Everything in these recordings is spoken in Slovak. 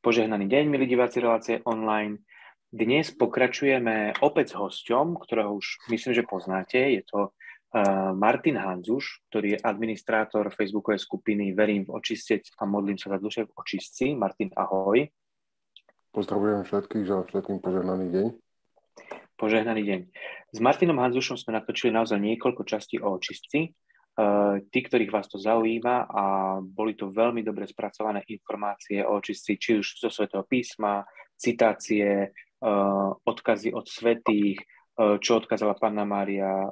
Požehnaný deň, milí diváci relácie online. Dnes pokračujeme opäť s hosťom, ktorého už myslím, že poznáte. Je to uh, Martin Hanzuš, ktorý je administrátor facebookovej skupiny Verím v očistec a modlím sa za duše v očistci. Martin, ahoj. Pozdravujem všetkých, že všetkým požehnaný deň. Požehnaný deň. S Martinom Hanzušom sme natočili naozaj niekoľko častí o očistci tí, ktorých vás to zaujíma a boli to veľmi dobre spracované informácie o očistci, či už zo Svetého písma, citácie, odkazy od svetých, čo odkázala Panna Mária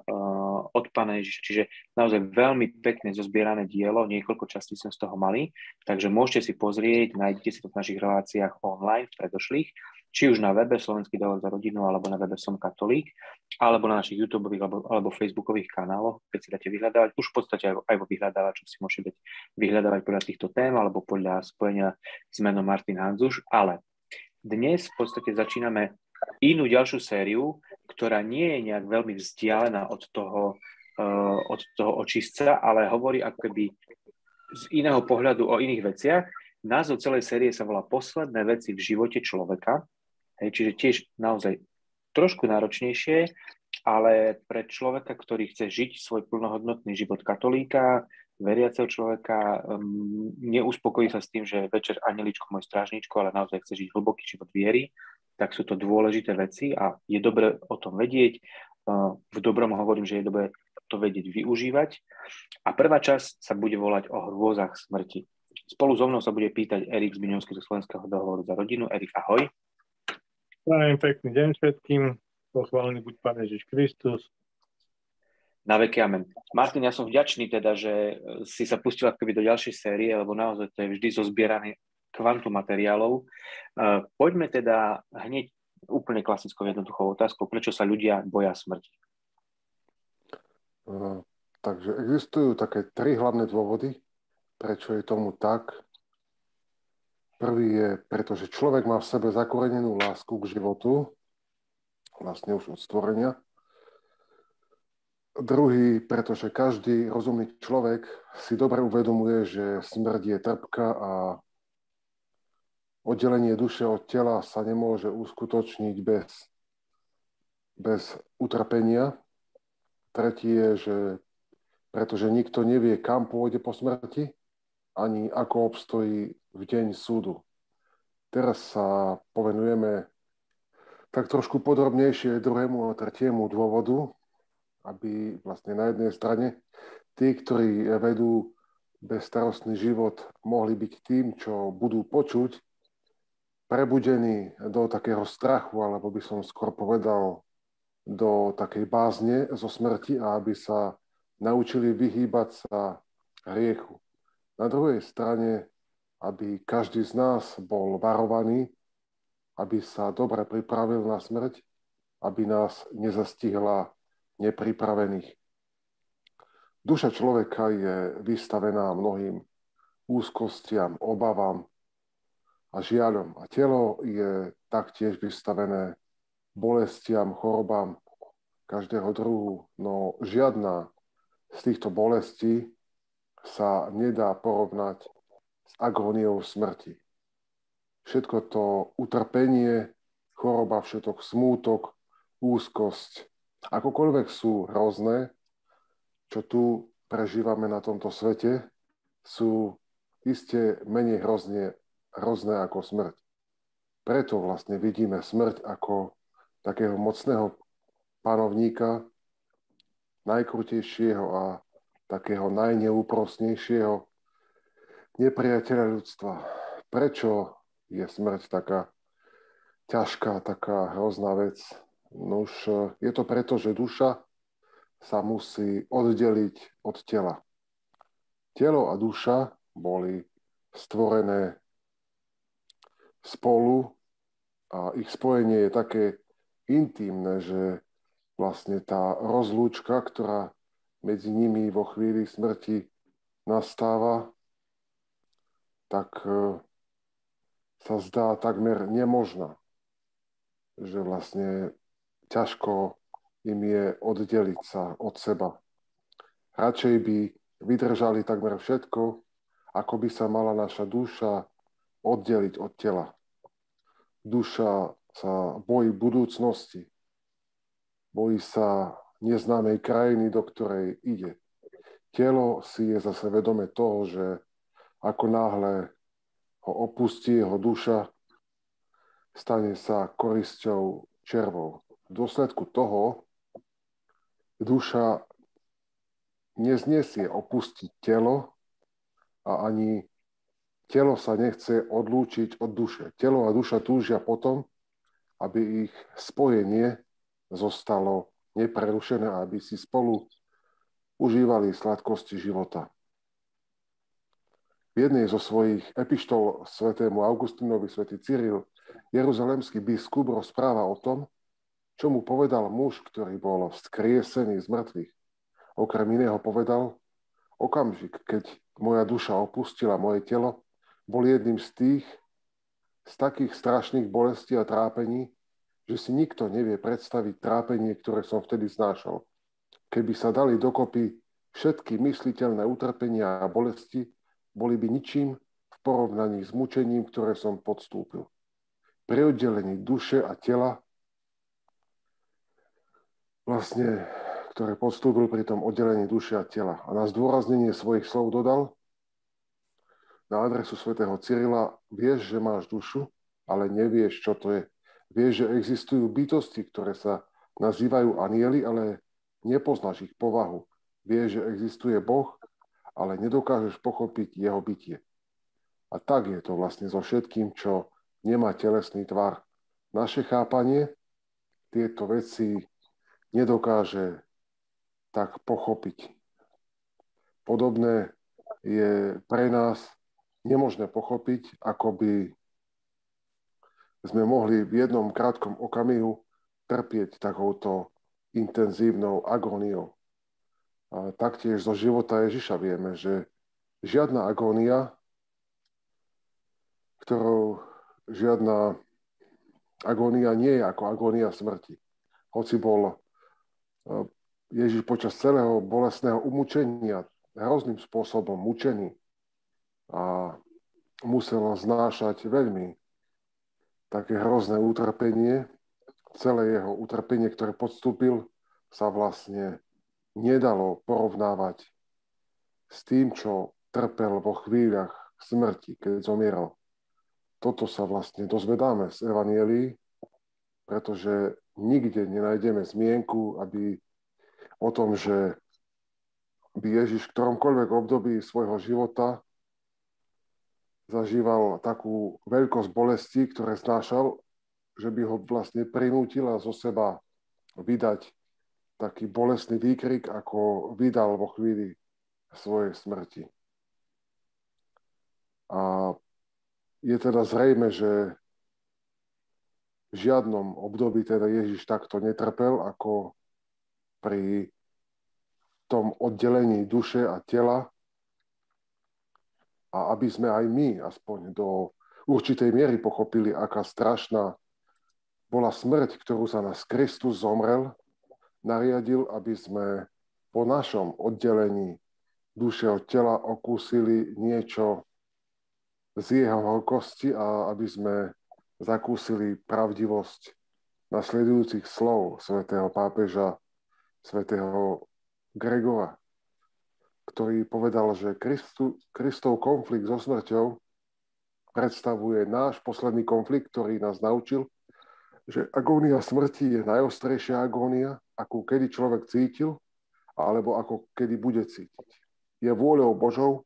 od Pána Ježiša. Čiže naozaj veľmi pekne zozbierané dielo, niekoľko častí sme z toho mali, takže môžete si pozrieť, nájdete si to v našich reláciách online, v predošlých či už na webe Slovenský dávod za rodinu, alebo na webe Som katolík, alebo na našich YouTube alebo, alebo Facebookových kanáloch, keď si dáte vyhľadávať, už v podstate aj, aj vo vyhľadávačoch si môžete vyhľadávať podľa týchto tém alebo podľa spojenia s menom Martin Hanzuš, ale dnes v podstate začíname inú ďalšiu sériu, ktorá nie je nejak veľmi vzdialená od toho, uh, od toho očistca, ale hovorí ako keby z iného pohľadu o iných veciach. Názov celej série sa volá Posledné veci v živote človeka Hej, čiže tiež naozaj trošku náročnejšie, ale pre človeka, ktorý chce žiť svoj plnohodnotný život katolíka, veriaceho človeka, um, neuspokojí sa s tým, že večer aneličko môj strážničko, ale naozaj chce žiť hlboký život viery, tak sú to dôležité veci a je dobre o tom vedieť. Uh, v dobrom hovorím, že je dobre to vedieť využívať. A prvá časť sa bude volať o hrôzach smrti. Spolu so mnou sa bude pýtať Erik z Biňovského slovenského dohovoru za rodinu. Erik, ahoj. Prajem pekný deň všetkým. Pochválený buď Pán Ježiš Kristus. Na veky amen. Martin, ja som vďačný teda, že si sa pustil akoby do ďalšej série, lebo naozaj to je vždy zozbierané kvantum materiálov. Uh, poďme teda hneď úplne klasickou jednoduchou otázkou, prečo sa ľudia boja smrti? Uh, takže existujú také tri hlavné dôvody, prečo je tomu tak. Prvý je, pretože človek má v sebe zakorenenú lásku k životu, vlastne už od stvorenia. Druhý, pretože každý rozumný človek si dobre uvedomuje, že smrť je trpka a oddelenie duše od tela sa nemôže uskutočniť bez, bez utrpenia. Tretí je, že pretože nikto nevie, kam pôjde po smrti, ani ako obstojí v deň súdu. Teraz sa povenujeme tak trošku podrobnejšie druhému a tretiemu dôvodu, aby vlastne na jednej strane tí, ktorí vedú bezstarostný život, mohli byť tým, čo budú počuť, prebudení do takého strachu, alebo by som skôr povedal, do takej bázne zo smrti a aby sa naučili vyhýbať sa hriechu. Na druhej strane, aby každý z nás bol varovaný, aby sa dobre pripravil na smrť, aby nás nezastihla nepripravených. Duša človeka je vystavená mnohým úzkostiam, obavám a žiaľom. A telo je taktiež vystavené bolestiam, chorobám každého druhu, no žiadna z týchto bolestí sa nedá porovnať s agóniou smrti. Všetko to utrpenie, choroba, všetok smútok, úzkosť, akokoľvek sú hrozné, čo tu prežívame na tomto svete, sú iste menej hrozne, hrozné ako smrť. Preto vlastne vidíme smrť ako takého mocného panovníka, najkrutejšieho a takého najneúprosnejšieho nepriateľa ľudstva. Prečo je smrť taká ťažká, taká hrozná vec? No už je to preto, že duša sa musí oddeliť od tela. Telo a duša boli stvorené spolu a ich spojenie je také intimné, že vlastne tá rozlúčka, ktorá medzi nimi vo chvíli smrti nastáva, tak e, sa zdá takmer nemožná. Že vlastne ťažko im je oddeliť sa od seba. Radšej by vydržali takmer všetko, ako by sa mala naša duša oddeliť od tela. duša sa bojí budúcnosti, bojí sa neznámej krajiny, do ktorej ide. Telo si je zase vedome toho, že ako náhle ho opustí jeho duša, stane sa korisťou červou. V dôsledku toho duša neznesie opustiť telo a ani telo sa nechce odlúčiť od duše. Telo a duša túžia potom, aby ich spojenie zostalo neprerušené aby si spolu užívali sladkosti života. Jednej zo svojich epištol svetému Augustinovi svätý Cyril, jeruzalemský biskup rozpráva o tom, čo mu povedal muž, ktorý bol vzkriesený z mŕtvych. Okrem iného povedal, okamžik, keď moja duša opustila moje telo, bol jedným z tých, z takých strašných bolestí a trápení, že si nikto nevie predstaviť trápenie, ktoré som vtedy znášal. Keby sa dali dokopy všetky mysliteľné utrpenia a bolesti, boli by ničím v porovnaní s mučením, ktoré som podstúpil. Pri oddelení duše a tela, vlastne, ktoré podstúpil pri tom oddelení duše a tela. A na zdôraznenie svojich slov dodal, na adresu svätého Cyrila, vieš, že máš dušu, ale nevieš, čo to je. Vieš, že existujú bytosti, ktoré sa nazývajú anieli, ale nepoznáš ich povahu. Vieš, že existuje Boh, ale nedokážeš pochopiť jeho bytie. A tak je to vlastne so všetkým, čo nemá telesný tvar. Naše chápanie tieto veci nedokáže tak pochopiť. Podobné je pre nás nemožné pochopiť, ako by sme mohli v jednom krátkom okamihu trpieť takouto intenzívnou agóniou. A taktiež zo života Ježiša vieme, že žiadna agónia, ktorou žiadna agónia nie je ako agónia smrti. Hoci bol e, Ježiš počas celého bolestného umúčenia hrozným spôsobom mučený, a musel znášať veľmi také hrozné utrpenie. Celé jeho utrpenie, ktoré podstúpil, sa vlastne nedalo porovnávať s tým, čo trpel vo chvíľach smrti, keď zomieral. Toto sa vlastne dozvedáme z Evanielii, pretože nikde nenájdeme zmienku, aby o tom, že by Ježiš v ktoromkoľvek období svojho života zažíval takú veľkosť bolesti, ktoré znášal, že by ho vlastne prinútila zo seba vydať taký bolestný výkrik, ako vydal vo chvíli svojej smrti. A je teda zrejme, že v žiadnom období teda Ježiš takto netrpel, ako pri tom oddelení duše a tela, a aby sme aj my aspoň do určitej miery pochopili, aká strašná bola smrť, ktorú sa nás Kristus zomrel, nariadil, aby sme po našom oddelení duše od tela okúsili niečo z jeho kosti a aby sme zakúsili pravdivosť nasledujúcich slov svätého pápeža, svätého Gregora, ktorý povedal, že Kristu, Kristov konflikt so smrťou predstavuje náš posledný konflikt, ktorý nás naučil, že agónia smrti je najostrejšia agónia, akú kedy človek cítil, alebo ako kedy bude cítiť. Je vôľou Božou,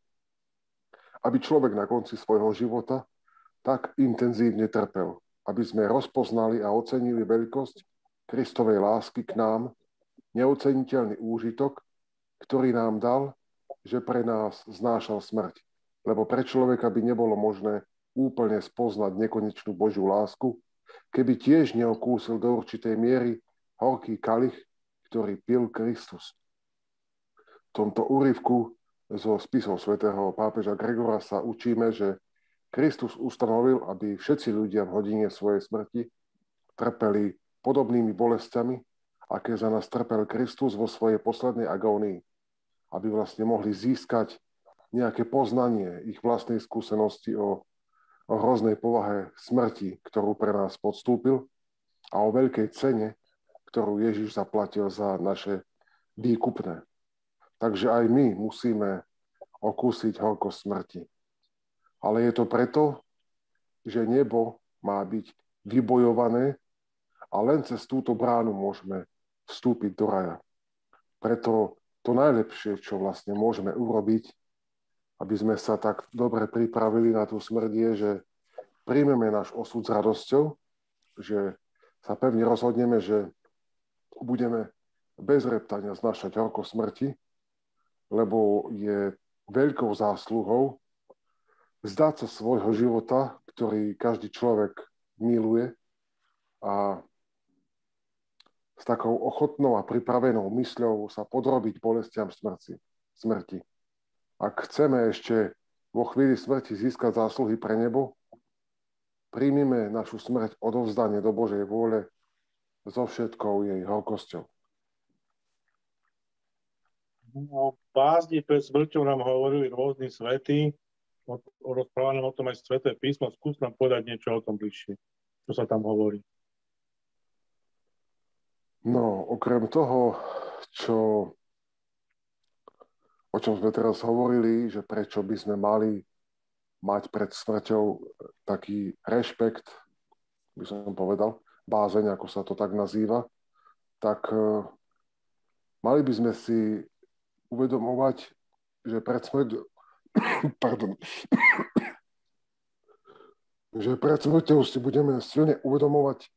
aby človek na konci svojho života tak intenzívne trpel, aby sme rozpoznali a ocenili veľkosť Kristovej lásky k nám, neoceniteľný úžitok, ktorý nám dal že pre nás znášal smrť. Lebo pre človeka by nebolo možné úplne spoznať nekonečnú Božiu lásku, keby tiež neokúsil do určitej miery horký kalich, ktorý pil Kristus. V tomto úryvku zo spisov svätého pápeža Gregora sa učíme, že Kristus ustanovil, aby všetci ľudia v hodine svojej smrti trpeli podobnými bolestiami, aké za nás trpel Kristus vo svojej poslednej agónii aby vlastne mohli získať nejaké poznanie ich vlastnej skúsenosti o o hroznej povahe smrti, ktorú pre nás podstúpil a o veľkej cene, ktorú Ježiš zaplatil za naše výkupné. Takže aj my musíme okúsiť horko smrti. Ale je to preto, že nebo má byť vybojované a len cez túto bránu môžeme vstúpiť do raja. Preto to najlepšie, čo vlastne môžeme urobiť, aby sme sa tak dobre pripravili na tú smrť, je, že príjmeme náš osud s radosťou, že sa pevne rozhodneme, že budeme bez reptania znašať horko smrti, lebo je veľkou zásluhou vzdať sa svojho života, ktorý každý človek miluje a s takou ochotnou a pripravenou mysľou sa podrobiť bolestiam smrti. smrti. Ak chceme ešte vo chvíli smrti získať zásluhy pre nebo, príjmime našu smrť odovzdanie do Božej vôle so všetkou jej horkosťou. No, bázni pred smrťou nám hovorili rôzni svety, nám o tom aj Sveté písmo. Skús nám povedať niečo o tom bližšie, čo sa tam hovorí. No, okrem toho, čo, o čom sme teraz hovorili, že prečo by sme mali mať pred smrťou taký rešpekt, by som povedal, bázeň, ako sa to tak nazýva, tak uh, mali by sme si uvedomovať, že pred smrťou, pardon, že pred smrťou si budeme silne uvedomovať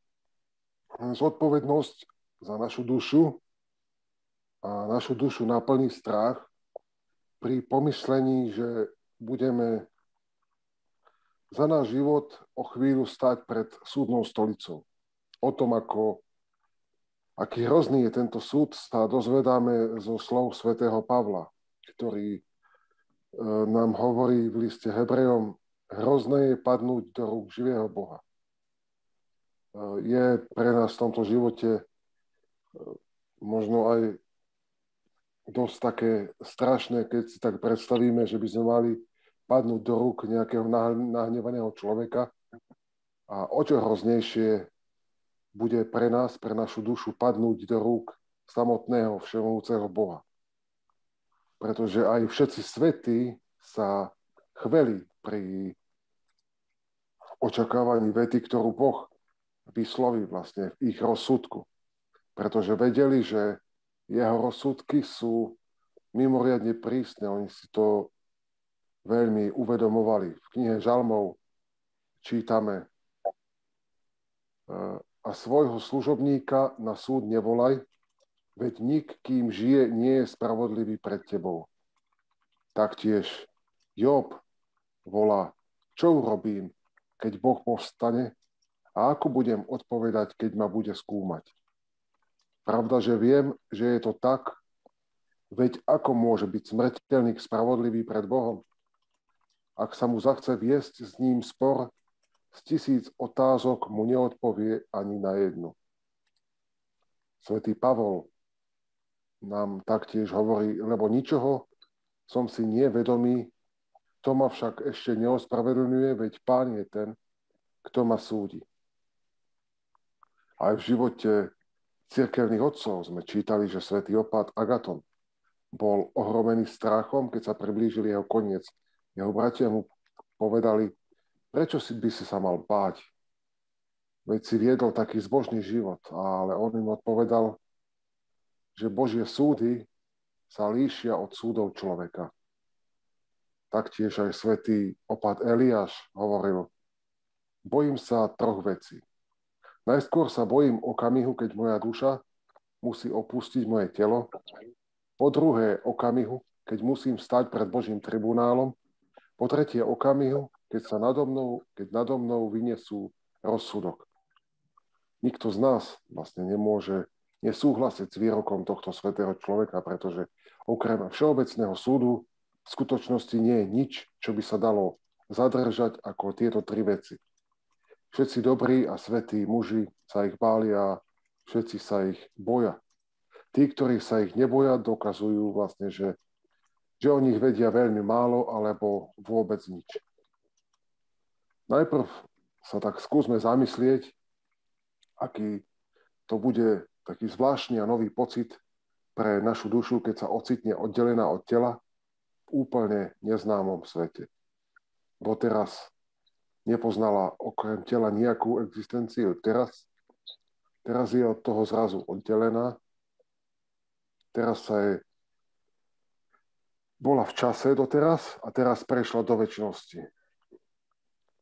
zodpovednosť za našu dušu a našu dušu naplní strach pri pomyslení, že budeme za náš život o chvíľu stať pred súdnou stolicou. O tom, ako, aký hrozný je tento súd, sa dozvedáme zo slov svätého Pavla, ktorý e, nám hovorí v liste Hebrejom, hrozné je padnúť do rúk živého Boha. E, je pre nás v tomto živote možno aj dosť také strašné, keď si tak predstavíme, že by sme mali padnúť do rúk nejakého nahnevaného človeka a o čo hroznejšie bude pre nás, pre našu dušu padnúť do rúk samotného všemovúceho Boha. Pretože aj všetci svety sa chveli pri očakávaní vety, ktorú Boh vysloví vlastne v ich rozsudku pretože vedeli, že jeho rozsudky sú mimoriadne prísne. Oni si to veľmi uvedomovali. V knihe Žalmov čítame a svojho služobníka na súd nevolaj, veď nik, kým žije, nie je spravodlivý pred tebou. Taktiež Job volá, čo urobím, keď Boh povstane a ako budem odpovedať, keď ma bude skúmať. Pravda, že viem, že je to tak, veď ako môže byť smrteľník spravodlivý pred Bohom? Ak sa mu zachce viesť s ním spor, z tisíc otázok mu neodpovie ani na jednu. Svetý Pavol nám taktiež hovorí, lebo ničoho som si nevedomý, to ma však ešte neospravedlňuje, veď pán je ten, kto ma súdi. Aj v živote cirkevných otcov sme čítali, že svätý opat Agaton bol ohromený strachom, keď sa priblížil jeho koniec. Jeho bratia mu povedali, prečo si by si sa mal báť? Veď si viedol taký zbožný život, ale on im odpovedal, že Božie súdy sa líšia od súdov človeka. Taktiež aj svätý opat Eliáš hovoril, bojím sa troch vecí. Najskôr sa bojím okamihu, keď moja duša musí opustiť moje telo. Po druhé okamihu, keď musím stať pred Božím tribunálom. Po tretie okamihu, keď sa nado mnou, keď nado mnou vyniesú rozsudok. Nikto z nás vlastne nemôže nesúhlasiť s výrokom tohto svetého človeka, pretože okrem všeobecného súdu v skutočnosti nie je nič, čo by sa dalo zadržať ako tieto tri veci všetci dobrí a svetí muži sa ich báli a všetci sa ich boja. Tí, ktorí sa ich neboja, dokazujú vlastne, že, že o nich vedia veľmi málo alebo vôbec nič. najprv sa tak skúsme zamyslieť, aký to bude taký zvláštny a nový pocit pre našu dušu, keď sa ocitne oddelená od tela v úplne neznámom svete. Bo teraz nepoznala okrem tela nejakú existenciu. Teraz, teraz je od toho zrazu oddelená. Teraz sa je bola v čase doteraz a teraz prešla do väčšnosti.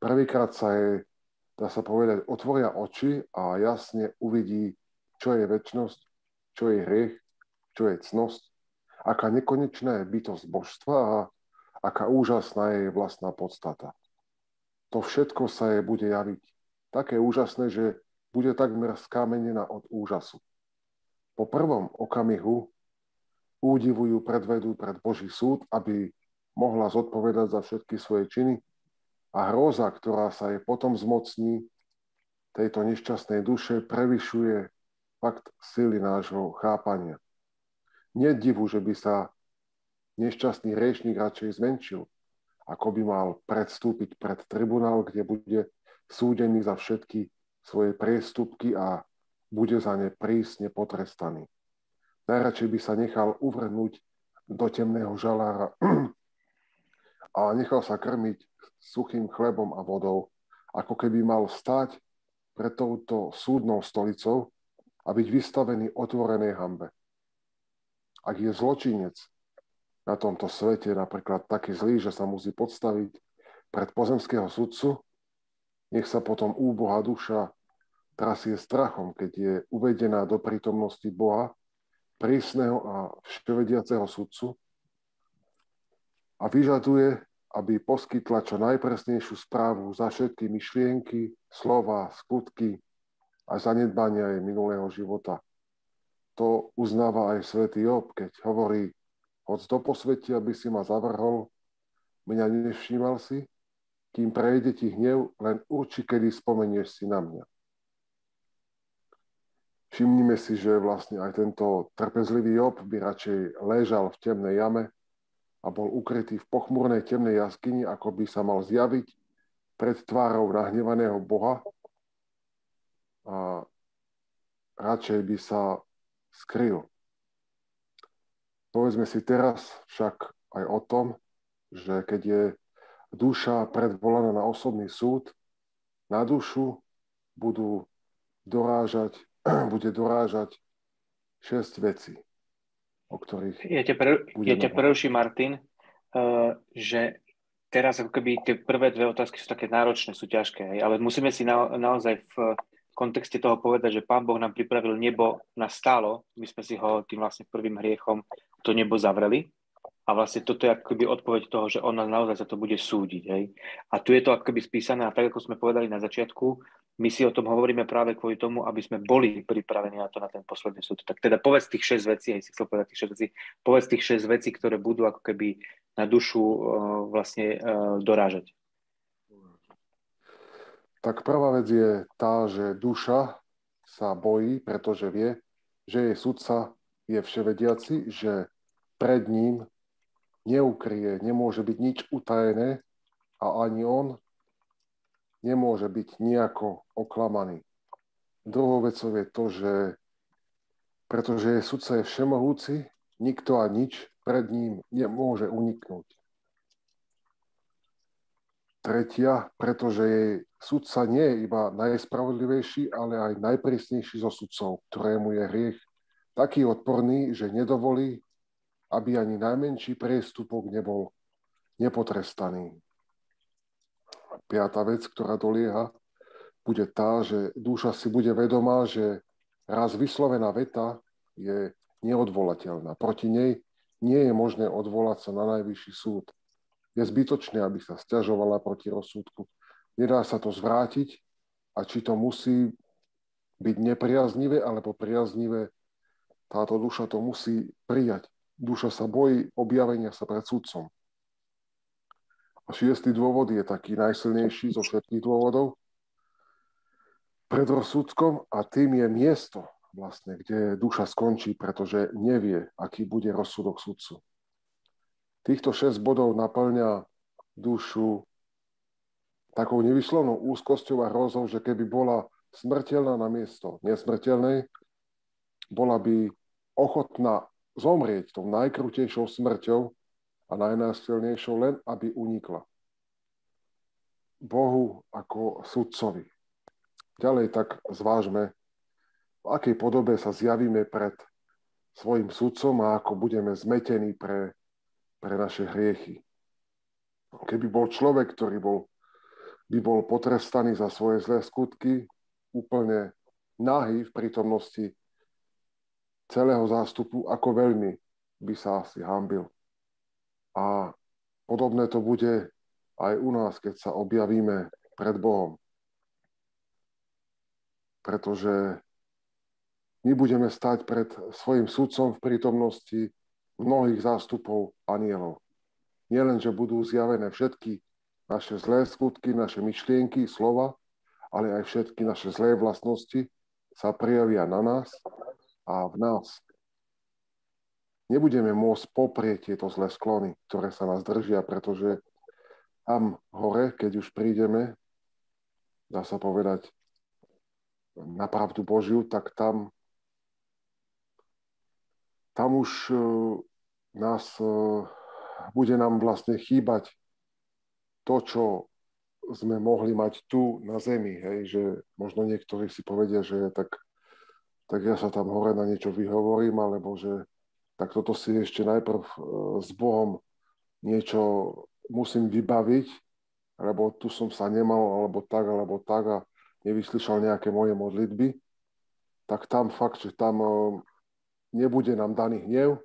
Prvýkrát sa jej, dá sa povedať, otvoria oči a jasne uvidí, čo je väčšnosť, čo je hriech, čo je cnosť, aká nekonečná je bytosť božstva a aká úžasná je jej vlastná podstata. To všetko sa jej bude javiť také úžasné, že bude takmer skamenená od úžasu. Po prvom okamihu údivujú predvedú pred Boží súd, aby mohla zodpovedať za všetky svoje činy a hroza, ktorá sa jej potom zmocní tejto nešťastnej duše, prevyšuje fakt sily nášho chápania. Nedivu, že by sa nešťastný riešnik radšej zmenšil, ako by mal predstúpiť pred tribunál, kde bude súdený za všetky svoje priestupky a bude za ne prísne potrestaný. Najradšej by sa nechal uvrhnúť do temného žalára a nechal sa krmiť suchým chlebom a vodou, ako keby mal stať pred touto súdnou stolicou a byť vystavený otvorenej hambe. Ak je zločinec na tomto svete napríklad taký zlý, že sa musí podstaviť pred pozemského sudcu, nech sa potom úboha duša trasie strachom, keď je uvedená do prítomnosti Boha prísneho a vševediaceho sudcu a vyžaduje, aby poskytla čo najpresnejšiu správu za všetky myšlienky, slova, skutky a zanedbania jej minulého života. To uznáva aj svätý Job, keď hovorí, hoď do posveti, aby si ma zavrhol, mňa nevšímal si, kým prejde ti hnev, len urči, kedy spomenieš si na mňa. Všimnime si, že vlastne aj tento trpezlivý Job by radšej ležal v temnej jame a bol ukrytý v pochmurnej temnej jaskyni, ako by sa mal zjaviť pred tvárou nahnevaného Boha a radšej by sa skryl. Povedzme si teraz však aj o tom, že keď je duša predvolaná na osobný súd, na dušu budú dorážať bude dorážať 6 vecí, o ktorých... Ja ťa, pre, ja ťa preruším, Martin, uh, že teraz ako keby tie prvé dve otázky sú také náročné, sú ťažké, hej, ale musíme si na, naozaj v kontexte toho povedať, že Pán Boh nám pripravil nebo na stálo, my sme si ho tým vlastne prvým hriechom to nebo zavreli a vlastne toto je akoby odpoveď toho, že on nás naozaj za to bude súdiť. Hej? A tu je to akoby spísané a tak, ako sme povedali na začiatku, my si o tom hovoríme práve kvôli tomu, aby sme boli pripravení na to, na ten posledný súd. Tak teda povedz tých 6 vecí, aj si chcel povedať tých 6 vecí, povedz tých 6 vecí, ktoré budú ako keby na dušu uh, vlastne uh, dorážať. Tak prvá vec je tá, že duša sa bojí, pretože vie, že jej sudca je vševediaci, že pred ním neukrie, nemôže byť nič utajené a ani on nemôže byť nejako oklamaný. Druhou vecou je to, že pretože sudca je všemohúci, nikto a nič pred ním nemôže uniknúť. Tretia, pretože jej sudca nie je iba najspravodlivejší, ale aj najprísnejší zo sudcov, ktorému je hriech taký odporný, že nedovolí, aby ani najmenší priestupok nebol nepotrestaný. Piatá vec, ktorá dolieha, bude tá, že duša si bude vedomá, že raz vyslovená veta je neodvolateľná. Proti nej nie je možné odvolať sa na najvyšší súd. Je zbytočné, aby sa stiažovala proti rozsudku. Nedá sa to zvrátiť a či to musí byť nepriaznivé alebo priaznivé, táto duša to musí prijať. Duša sa bojí objavenia sa pred sudcom. A šiestý dôvod je taký najsilnejší zo všetkých dôvodov. Pred rozsudkom a tým je miesto, vlastne, kde duša skončí, pretože nevie, aký bude rozsudok sudcu. Týchto šesť bodov naplňa dušu takou nevyslovnou úzkosťou a hrozou, že keby bola smrteľná na miesto nesmrteľnej, bola by ochotná zomrieť tou najkrutejšou smrťou a najnásilnejšou len, aby unikla. Bohu ako sudcovi. Ďalej tak zvážme, v akej podobe sa zjavíme pred svojim sudcom a ako budeme zmetení pre, pre naše hriechy. Keby bol človek, ktorý bol, by bol potrestaný za svoje zlé skutky, úplne nahý v prítomnosti celého zástupu, ako veľmi by sa asi hambil. A podobné to bude aj u nás, keď sa objavíme pred Bohom. Pretože my budeme stať pred svojim sudcom v prítomnosti mnohých zástupov anielov. Nielen, že budú zjavené všetky naše zlé skutky, naše myšlienky, slova, ale aj všetky naše zlé vlastnosti sa prijavia na nás a v nás. Nebudeme môcť poprieť tieto zlé sklony, ktoré sa nás držia, pretože tam hore, keď už prídeme, dá sa povedať, na pravdu Božiu, tak tam, tam už uh, nás, uh, bude nám vlastne chýbať to, čo sme mohli mať tu na zemi, hej, že možno niektorí si povedia, že tak, tak ja sa tam hore na niečo vyhovorím, alebo že tak toto si ešte najprv uh, s Bohom niečo musím vybaviť, lebo tu som sa nemal, alebo tak, alebo tak a nevyslyšal nejaké moje modlitby, tak tam fakt, že tam e, nebude nám daný hnev,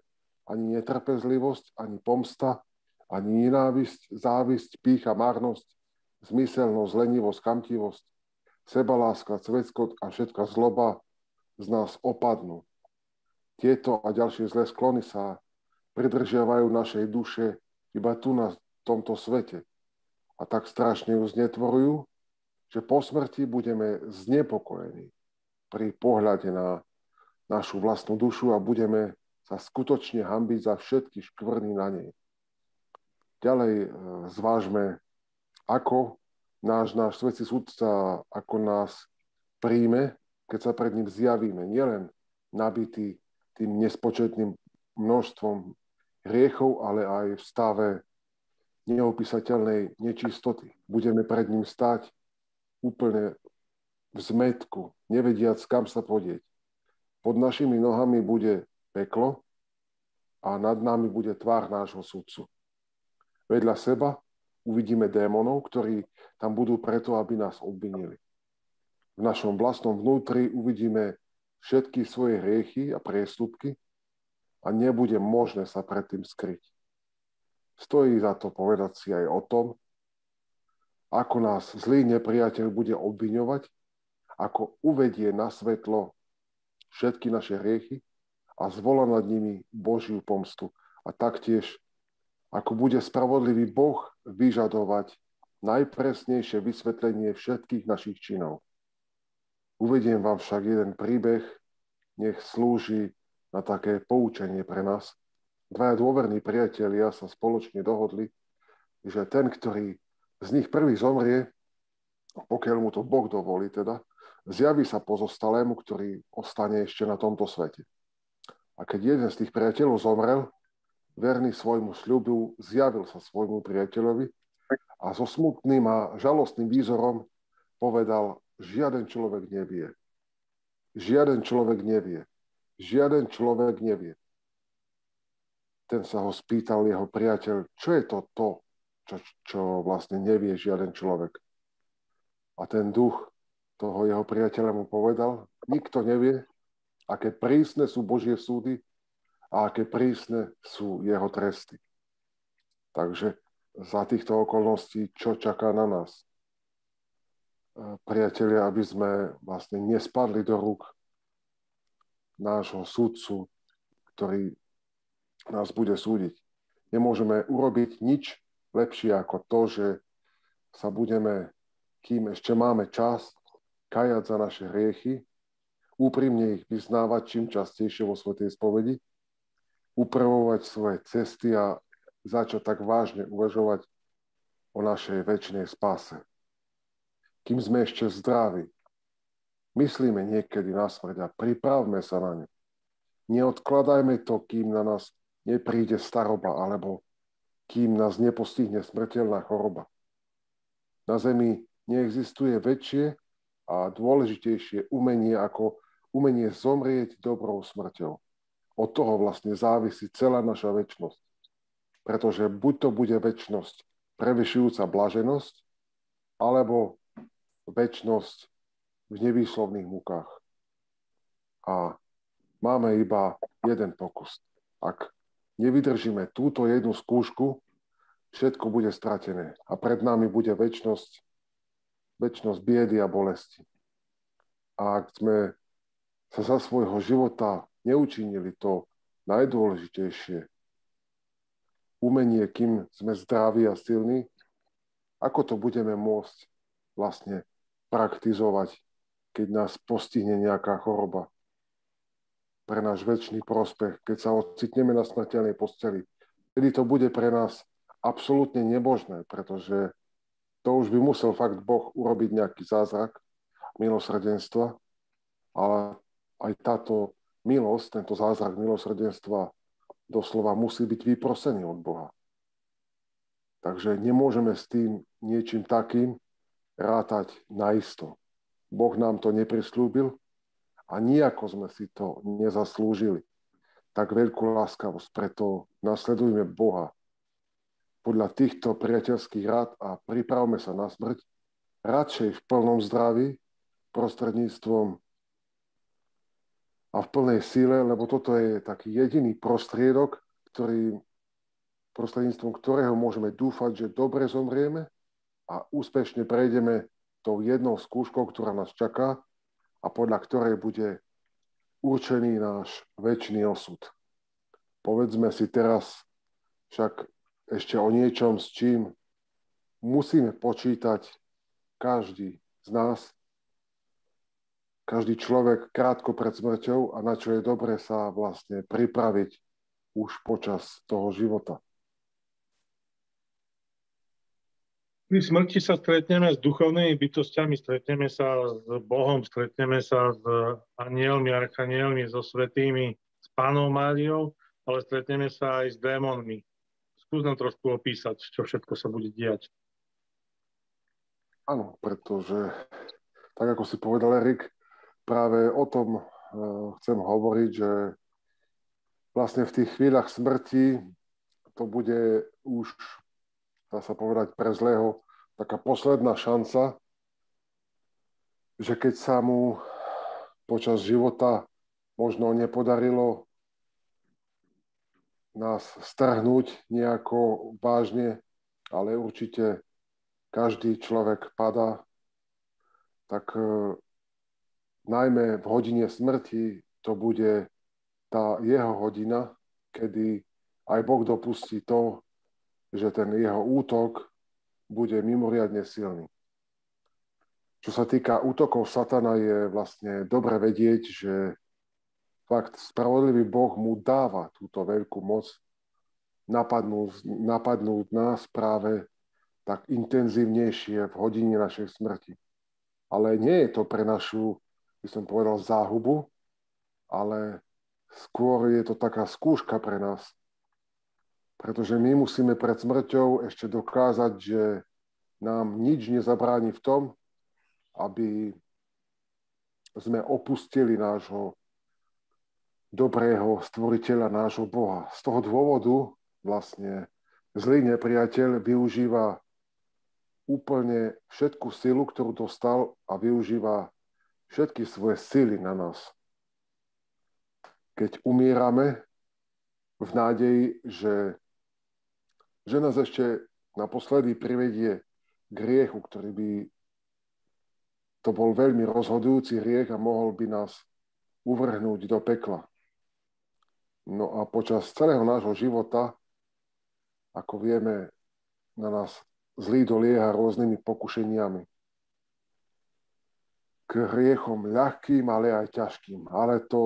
ani netrpezlivosť, ani pomsta, ani nenávisť, závisť, pícha, márnosť, zmyselnosť, lenivosť, kamtivosť, sebaláska, cveckot a všetka zloba z nás opadnú. Tieto a ďalšie zlé sklony sa pridržiavajú našej duše iba tu na tomto svete. A tak strašne ju znetvorujú, že po smrti budeme znepokojení pri pohľade na našu vlastnú dušu a budeme sa skutočne hambiť za všetky škvrny na nej. Ďalej e, zvážme, ako náš, náš svetci súdca, ako nás príjme, keď sa pred ním zjavíme, nielen nabitý tým nespočetným množstvom hriechov, ale aj v stave neopísateľnej nečistoty. Budeme pred ním stať úplne v zmetku, nevediac, kam sa podieť. Pod našimi nohami bude peklo a nad nami bude tvár nášho sudcu. Vedľa seba uvidíme démonov, ktorí tam budú preto, aby nás obvinili. V našom vlastnom vnútri uvidíme všetky svoje hriechy a priestupky a nebude možné sa pred tým skryť. Stojí za to povedať si aj o tom, ako nás zlý nepriateľ bude obviňovať, ako uvedie na svetlo všetky naše hriechy a zvola nad nimi Božiu pomstu. A taktiež, ako bude spravodlivý Boh vyžadovať najpresnejšie vysvetlenie všetkých našich činov. Uvediem vám však jeden príbeh, nech slúži na také poučenie pre nás, dvaja dôverní priatelia sa spoločne dohodli, že ten, ktorý z nich prvý zomrie, pokiaľ mu to Boh dovolí teda, zjaví sa pozostalému, ktorý ostane ešte na tomto svete. A keď jeden z tých priateľov zomrel, verný svojmu sľubu, zjavil sa svojmu priateľovi a so smutným a žalostným výzorom povedal, žiaden človek nevie. Žiaden človek nevie. Žiaden človek nevie ten sa ho spýtal jeho priateľ, čo je to to, čo, čo vlastne nevie žiaden človek. A ten duch toho jeho priateľa mu povedal, nikto nevie, aké prísne sú Božie súdy a aké prísne sú jeho tresty. Takže za týchto okolností, čo čaká na nás? E, priatelia, aby sme vlastne nespadli do rúk nášho súdcu, ktorý nás bude súdiť. Nemôžeme urobiť nič lepšie ako to, že sa budeme, kým ešte máme čas, kajať za naše hriechy, úprimne ich vyznávať čím častejšie vo Svetej spovedi, upravovať svoje cesty a začať tak vážne uvažovať o našej väčšnej spáse. kým sme ešte zdraví. Myslíme niekedy na smrť a pripravme sa na ňu. Neodkladajme to, kým na nás nepríde staroba alebo kým nás nepostihne smrteľná choroba. Na Zemi neexistuje väčšie a dôležitejšie umenie ako umenie zomrieť dobrou smrťou. Od toho vlastne závisí celá naša väčnosť. Pretože buď to bude väčnosť prevyšujúca blaženosť, alebo väčnosť v nevýslovných mukách. A máme iba jeden pokus. Ak nevydržíme túto jednu skúšku, všetko bude stratené a pred nami bude väčnosť, väčnosť biedy a bolesti. A ak sme sa za svojho života neučinili to najdôležitejšie, umenie, kým sme zdraví a silní, ako to budeme môcť vlastne praktizovať, keď nás postihne nejaká choroba pre náš väčší prospech, keď sa ocitneme na smrteľnej posteli. Tedy to bude pre nás absolútne nebožné, pretože to už by musel fakt Boh urobiť nejaký zázrak milosrdenstva, ale aj táto milosť, tento zázrak milosrdenstva doslova musí byť vyprosený od Boha. Takže nemôžeme s tým niečím takým rátať naisto. Boh nám to neprislúbil a nijako sme si to nezaslúžili. Tak veľkú láskavosť, preto nasledujme Boha. Podľa týchto priateľských rád a pripravme sa na smrť, radšej v plnom zdraví, prostredníctvom a v plnej síle, lebo toto je taký jediný prostriedok, ktorý, prostredníctvom ktorého môžeme dúfať, že dobre zomrieme a úspešne prejdeme tou jednou skúškou, ktorá nás čaká a podľa ktorej bude určený náš väčší osud. Povedzme si teraz však ešte o niečom, s čím musíme počítať každý z nás každý človek krátko pred smrťou a na čo je dobre sa vlastne pripraviť už počas toho života. Pri smrti sa stretneme s duchovnými bytostiami, stretneme sa s Bohom, stretneme sa s anielmi, archanielmi, so svetými, s pánom Máriou, ale stretneme sa aj s démonmi. Skús nám trošku opísať, čo všetko sa bude diať. Áno, pretože, tak ako si povedal Erik, práve o tom eh, chcem hovoriť, že vlastne v tých chvíľach smrti to bude už, dá sa povedať, pre zlého taká posledná šanca, že keď sa mu počas života možno nepodarilo nás strhnúť nejako vážne, ale určite každý človek padá, tak eh, najmä v hodine smrti to bude tá jeho hodina, kedy aj Boh dopustí to, že ten jeho útok bude mimoriadne silný. Čo sa týka útokov satana, je vlastne dobre vedieť, že fakt spravodlivý Boh mu dáva túto veľkú moc napadnúť, napadnúť nás práve tak intenzívnejšie v hodine našej smrti. Ale nie je to pre našu by som povedal, záhubu, ale skôr je to taká skúška pre nás. Pretože my musíme pred smrťou ešte dokázať, že nám nič nezabráni v tom, aby sme opustili nášho dobrého stvoriteľa, nášho Boha. Z toho dôvodu vlastne zlý nepriateľ využíva úplne všetku silu, ktorú dostal a využíva všetky svoje sily na nás. Keď umierame v nádeji, že, že nás ešte naposledy privedie k riechu, ktorý by to bol veľmi rozhodujúci riech a mohol by nás uvrhnúť do pekla. No a počas celého nášho života, ako vieme, na nás zlý dolieha rôznymi pokušeniami k hriechom ľahkým, ale aj ťažkým. Ale to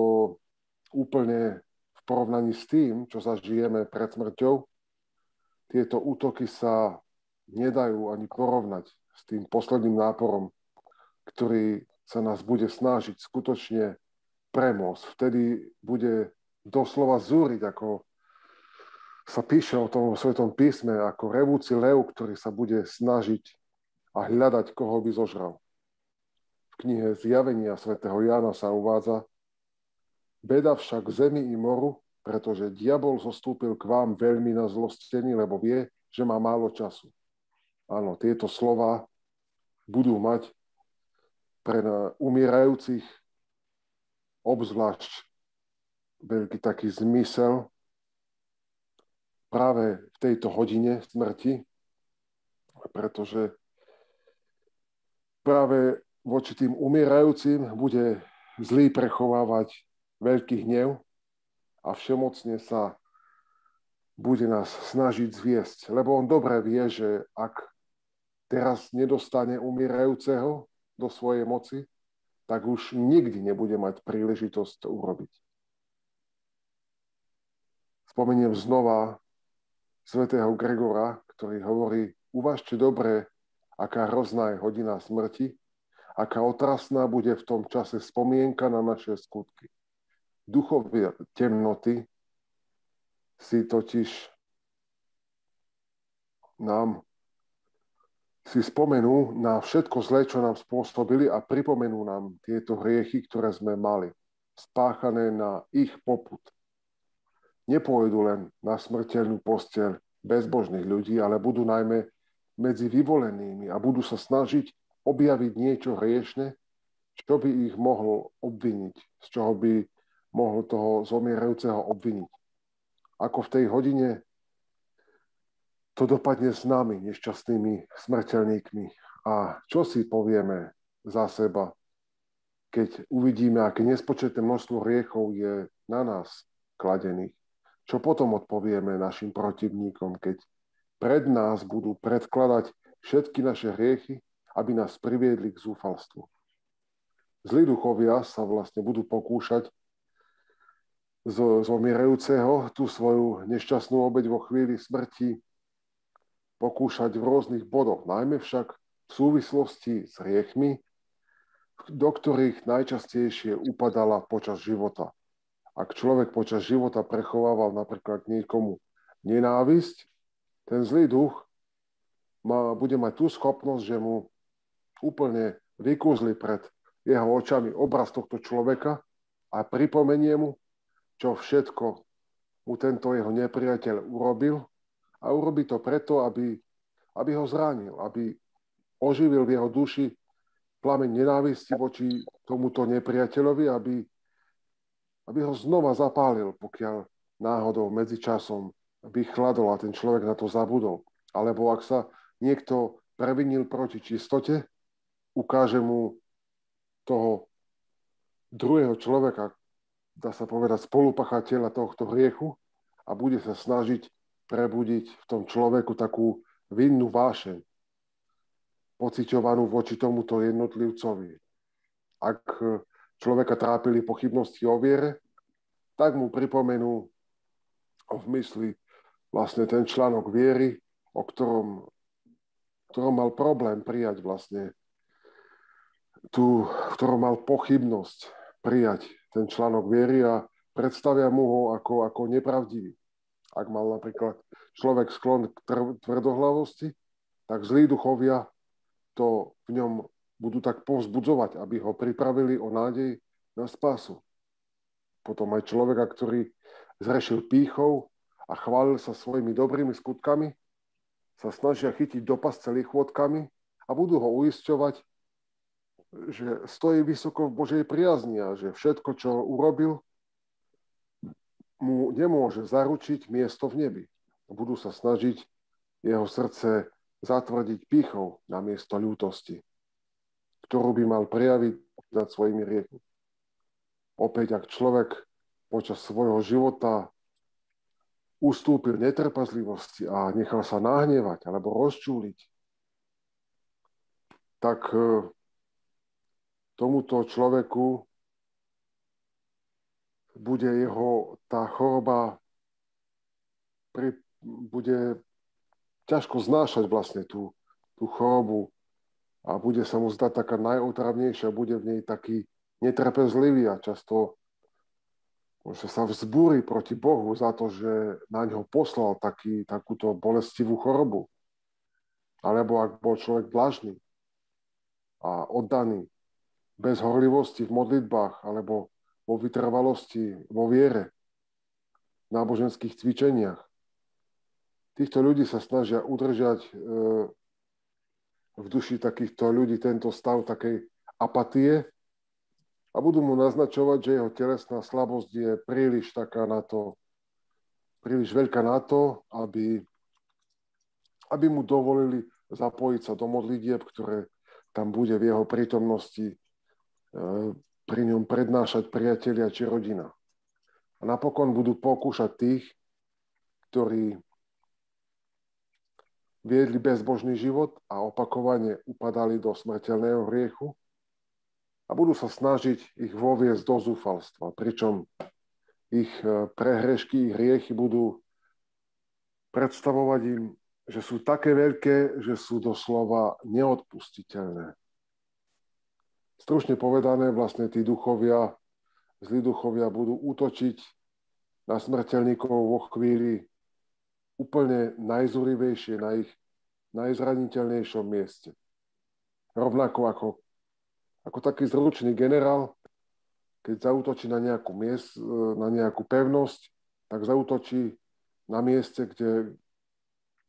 úplne v porovnaní s tým, čo zažijeme pred smrťou, tieto útoky sa nedajú ani porovnať s tým posledným náporom, ktorý sa nás bude snažiť skutočne premôcť. Vtedy bude doslova zúriť, ako sa píše o tom svetom písme, ako revúci lev, ktorý sa bude snažiť a hľadať, koho by zožral. V knihe Zjavenia svätého Jána sa uvádza, Beda však zemi i moru, pretože diabol zostúpil k vám veľmi na zlostený, lebo vie, že má málo času. Áno, tieto slova budú mať pre umierajúcich obzvlášť veľký taký zmysel práve v tejto hodine smrti, pretože práve voči tým umierajúcim bude zlý prechovávať veľký hnev a všemocne sa bude nás snažiť zviesť, lebo on dobre vie, že ak teraz nedostane umierajúceho, do svojej moci, tak už nikdy nebude mať príležitosť to urobiť. Spomeniem znova svätého Gregora, ktorý hovorí, uvažte dobre, aká hrozná je hodina smrti, aká otrasná bude v tom čase spomienka na naše skutky. Duchovia temnoty si totiž nám si spomenú na všetko zlé, čo nám spôsobili a pripomenú nám tieto hriechy, ktoré sme mali, spáchané na ich poput. Nepôjdu len na smrteľnú posteľ bezbožných ľudí, ale budú najmä medzi vyvolenými a budú sa snažiť objaviť niečo hriešne, čo by ich mohlo obviniť, z čoho by mohol toho zomierajúceho obviniť. Ako v tej hodine to dopadne s nami, nešťastnými smrteľníkmi. A čo si povieme za seba, keď uvidíme, aké nespočetné množstvo hriechov je na nás kladených? Čo potom odpovieme našim protivníkom, keď pred nás budú predkladať všetky naše hriechy, aby nás priviedli k zúfalstvu? Zlí duchovia sa vlastne budú pokúšať zomierajúceho tú svoju nešťastnú obeď vo chvíli smrti pokúšať v rôznych bodoch, najmä však v súvislosti s riechmi, do ktorých najčastejšie upadala počas života. Ak človek počas života prechovával napríklad niekomu nenávisť, ten zlý duch má, bude mať tú schopnosť, že mu úplne vykúzli pred jeho očami obraz tohto človeka a pripomenie mu, čo všetko mu tento jeho nepriateľ urobil a urobí to preto, aby, aby ho zranil, aby oživil v jeho duši plameň nenávisti voči tomuto nepriateľovi, aby, aby ho znova zapálil, pokiaľ náhodou medzi časom by chladol a ten človek na to zabudol. Alebo ak sa niekto previnil proti čistote, ukáže mu toho druhého človeka, dá sa povedať, spolupachateľa tohto hriechu a bude sa snažiť prebudiť v tom človeku takú vinnú vášeň, pociťovanú voči tomuto jednotlivcovi. Ak človeka trápili pochybnosti o viere, tak mu pripomenú v mysli vlastne ten článok viery, o ktorom, ktorom mal problém prijať vlastne tu, v ktorom mal pochybnosť prijať ten článok viery a predstavia mu ho ako, ako nepravdivý. Ak mal napríklad človek sklon k tvrdohlavosti, tak zlí duchovia to v ňom budú tak povzbudzovať, aby ho pripravili o nádej na spásu. Potom aj človeka, ktorý zrešil pýchou a chválil sa svojimi dobrými skutkami, sa snažia chytiť do pasce lichvotkami a budú ho uisťovať, že stojí vysoko v Božej priazni a že všetko, čo urobil, mu nemôže zaručiť miesto v nebi. Budú sa snažiť jeho srdce zatvrdiť pýchou na miesto ľútosti, ktorú by mal prejaviť nad svojimi riekmi. Opäť, ak človek počas svojho života ustúpil netrpazlivosti a nechal sa nahnevať alebo rozčúliť, tak eh, tomuto človeku bude jeho tá choroba pri, bude ťažko znášať vlastne tú, tú chorobu a bude sa mu zdať taká najotravnejšia, bude v nej taký netrpezlivý a často že sa vzbúri proti Bohu za to, že na ňo poslal taký, takúto bolestivú chorobu. Alebo ak bol človek vlažný a oddaný, bez horlivosti v modlitbách alebo vo vytrvalosti, vo viere, v náboženských cvičeniach. Týchto ľudí sa snažia udržať e, v duši takýchto ľudí tento stav takej apatie, a budú mu naznačovať, že jeho telesná slabosť je príliš taká na to, príliš veľká na to, aby, aby mu dovolili zapojiť sa do modlitieb, ktoré tam bude v jeho prítomnosti e, pri ňom prednášať priatelia či rodina. A napokon budú pokúšať tých, ktorí viedli bezbožný život a opakovane upadali do smrteľného hriechu, a budú sa snažiť ich voviesť do zúfalstva, pričom ich e, prehrešky, ich hriechy budú predstavovať im, že sú také veľké, že sú doslova neodpustiteľné. Stručne povedané, vlastne tí duchovia, zlí duchovia budú útočiť na smrteľníkov vo chvíli úplne najzúrivejšie, na ich najzraniteľnejšom mieste. Rovnako ako ako taký zručný generál, keď zautočí na nejakú, miest, na nejakú pevnosť, tak zautočí na mieste, kde,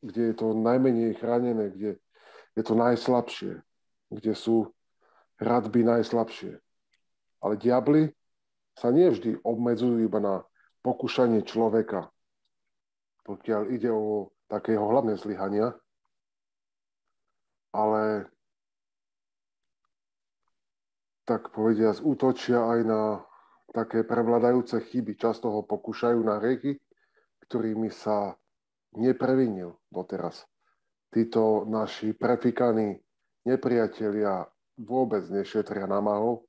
kde je to najmenej chránené, kde je to najslabšie, kde sú hradby najslabšie. Ale diabli sa nevždy obmedzujú iba na pokúšanie človeka, pokiaľ ide o takého hlavné zlyhania, ale tak povediať, útočia aj na také prevladajúce chyby. Často ho pokúšajú na rieky, ktorými sa neprevinil doteraz. Títo naši prefikaní nepriatelia vôbec nešetria námahou,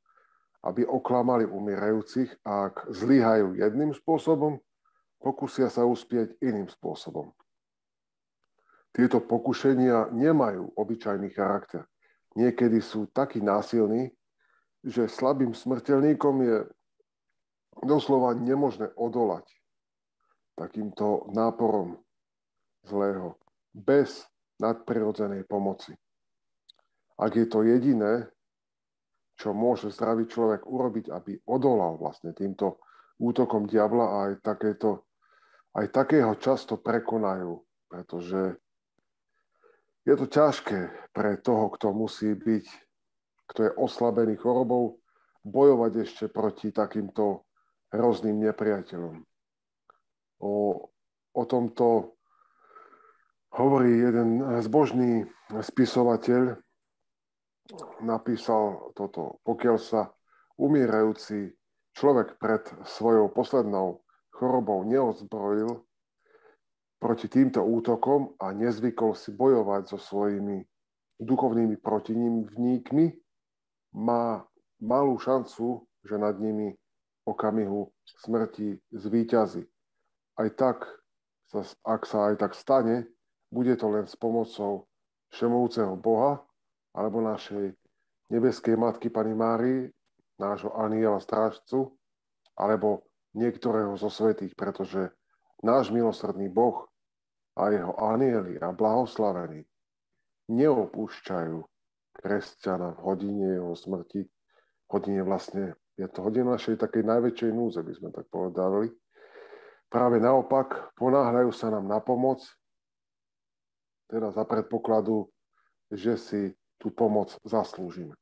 aby oklamali umierajúcich ak zlyhajú jedným spôsobom, pokúsia sa uspieť iným spôsobom. Tieto pokušenia nemajú obyčajný charakter. Niekedy sú takí násilní, že slabým smrteľníkom je doslova nemožné odolať takýmto náporom zlého bez nadprirodzenej pomoci. Ak je to jediné, čo môže zdravý človek urobiť, aby odolal vlastne týmto útokom diabla a aj, takéto, aj takého často prekonajú, pretože je to ťažké pre toho, kto musí byť kto je oslabený chorobou, bojovať ešte proti takýmto hrozným nepriateľom. O, o tomto hovorí jeden zbožný spisovateľ, napísal toto, pokiaľ sa umierajúci človek pred svojou poslednou chorobou neodzbrojil proti týmto útokom a nezvykol si bojovať so svojimi duchovnými protivníkmi, má malú šancu, že nad nimi okamihu smrti zvíťazí. Aj tak, ak sa aj tak stane, bude to len s pomocou všemovúceho Boha alebo našej nebeskej Matky Pani Márii, nášho aniela strážcu, alebo niektorého zo svetých, pretože náš milosrdný Boh a jeho anieli a blahoslavení neopúšťajú kresťana v hodine jeho smrti, v hodine vlastne, je to hodina našej takej najväčšej núze, by sme tak povedali. Práve naopak, ponáhľajú sa nám na pomoc, teda za predpokladu, že si tú pomoc zaslúžime.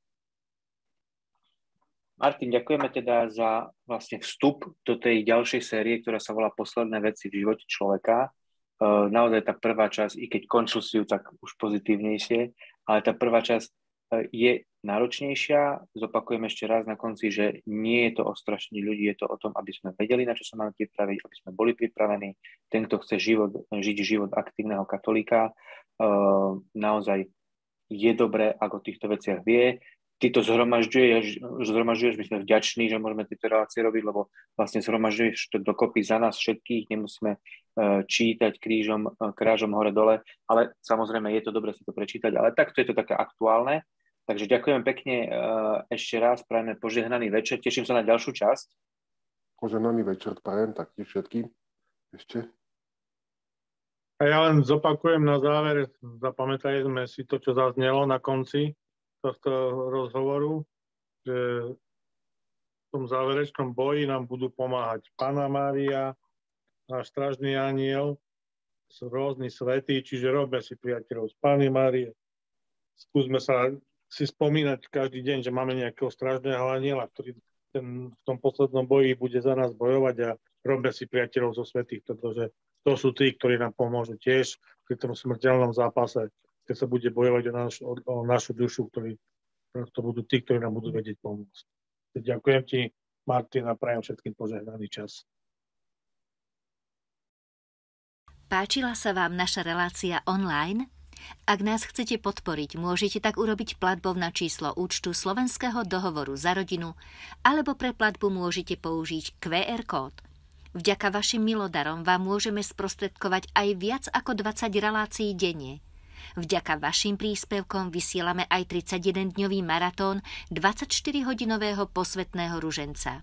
Martin, ďakujeme teda za vlastne vstup do tej ďalšej série, ktorá sa volá Posledné veci v živote človeka. E, naozaj tá prvá časť, i keď končil si ju tak už pozitívnejšie, ale tá prvá časť je náročnejšia. Zopakujem ešte raz na konci, že nie je to o strašení ľudí, je to o tom, aby sme vedeli, na čo sa máme pripraviť, aby sme boli pripravení. Ten, kto chce život, žiť život aktívneho katolíka, eh, naozaj je dobré, ak o týchto veciach vie. Ty to zhromažďuješ, zhromažďuješ, my sme vďační, že môžeme tieto relácie robiť, lebo vlastne zhromažďuješ to dokopy za nás všetkých, nemusíme eh, čítať krížom, eh, krážom hore-dole, ale samozrejme je to dobré si to prečítať, ale takto je to také aktuálne Takže ďakujem pekne ešte raz, prajeme požehnaný večer, teším sa na ďalšiu časť. Požehnaný večer prajem taktiež všetkým ešte. A ja len zopakujem na záver, zapamätajme si to, čo zaznelo na konci tohto rozhovoru, že v tom záverečnom boji nám budú pomáhať Pana Mária, náš stražný aniel, rôzni svetí, čiže robme si priateľov z Pány Márie. Skúsme sa si spomínať každý deň, že máme nejakého stražného aniela, ktorý ten, v tom poslednom boji bude za nás bojovať a robme si priateľov zo svetých, pretože to sú tí, ktorí nám pomôžu tiež pri tom smrteľnom zápase, keď sa bude bojovať o, naš, o, o našu dušu, ktorí, to budú tí, ktorí nám budú vedieť pomôcť. Ďakujem ti, Martin, a prajem všetkým požehnaný čas. Páčila sa vám naša relácia online? Ak nás chcete podporiť, môžete tak urobiť platbou na číslo účtu Slovenského dohovoru za rodinu alebo pre platbu môžete použiť QR kód – Vďaka vašim milodarom vám môžeme sprostredkovať aj viac ako 20 relácií denne. Vďaka vašim príspevkom vysielame aj 31-dňový maratón 24-hodinového posvetného ruženca.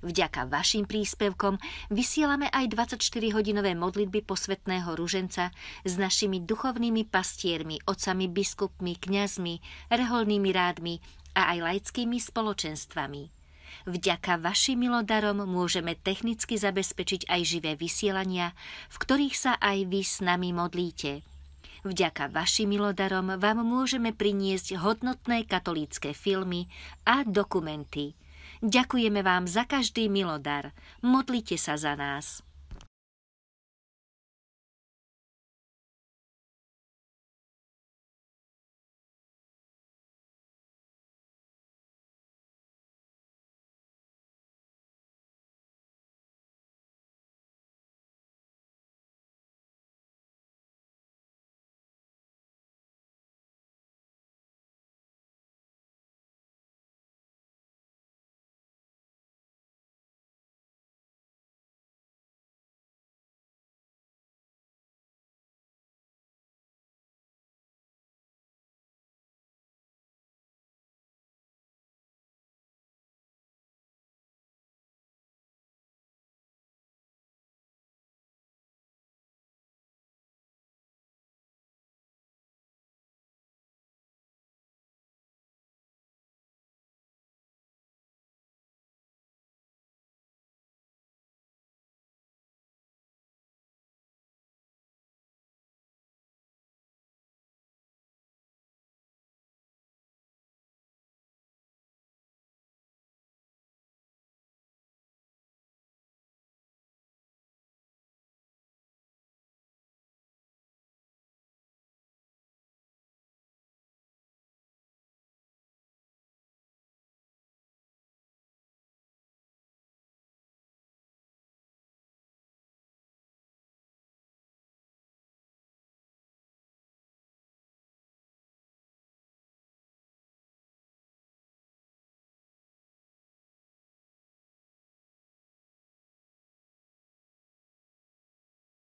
Vďaka vašim príspevkom vysielame aj 24-hodinové modlitby posvetného ruženca s našimi duchovnými pastiermi, otcami biskupmi, kňazmi, reholnými rádmi a aj laickými spoločenstvami. Vďaka vašim milodarom môžeme technicky zabezpečiť aj živé vysielania, v ktorých sa aj vy s nami modlíte. Vďaka vašim milodarom vám môžeme priniesť hodnotné katolícke filmy a dokumenty. Ďakujeme vám za každý milodar. Modlite sa za nás.